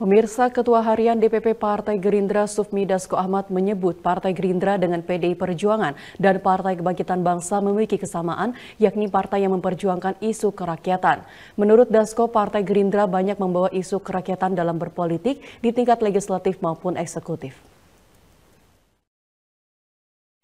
Pemirsa Ketua Harian DPP Partai Gerindra Sufmi Dasko Ahmad menyebut Partai Gerindra dengan PDI Perjuangan dan Partai Kebangkitan Bangsa memiliki kesamaan, yakni partai yang memperjuangkan isu kerakyatan. Menurut Dasko, Partai Gerindra banyak membawa isu kerakyatan dalam berpolitik di tingkat legislatif maupun eksekutif.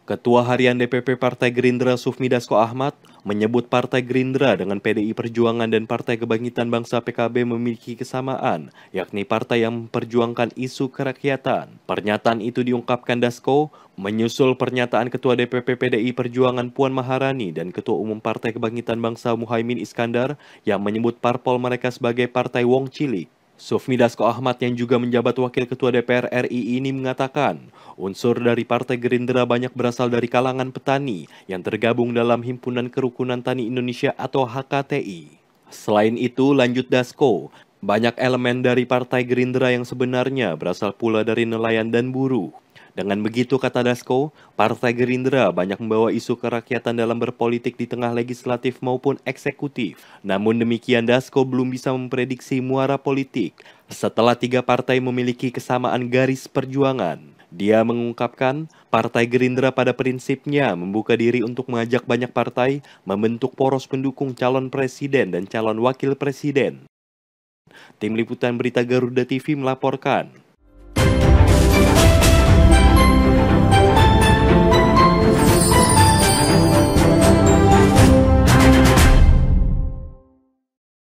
Ketua Harian DPP Partai Gerindra Sufmi Dasko Ahmad menyebut Partai Gerindra dengan PDI Perjuangan dan Partai Kebangkitan Bangsa PKB memiliki kesamaan, yakni partai yang memperjuangkan isu kerakyatan. Pernyataan itu diungkapkan Dasko menyusul pernyataan Ketua DPP PDI Perjuangan Puan Maharani dan Ketua Umum Partai Kebangkitan Bangsa Muhaimin Iskandar yang menyebut parpol mereka sebagai Partai Wong Cilik. Sufmi Dasko Ahmad yang juga menjabat Wakil Ketua DPR RI ini mengatakan, unsur dari Partai Gerindra banyak berasal dari kalangan petani yang tergabung dalam Himpunan Kerukunan Tani Indonesia atau HKTI. Selain itu, lanjut Dasko, banyak elemen dari Partai Gerindra yang sebenarnya berasal pula dari nelayan dan buruh. Dengan begitu, kata Dasko, Partai Gerindra banyak membawa isu kerakyatan dalam berpolitik di tengah legislatif maupun eksekutif. Namun demikian, Dasko belum bisa memprediksi muara politik setelah tiga partai memiliki kesamaan garis perjuangan. Dia mengungkapkan, Partai Gerindra pada prinsipnya membuka diri untuk mengajak banyak partai membentuk poros pendukung calon presiden dan calon wakil presiden. Tim Liputan Berita Garuda TV melaporkan.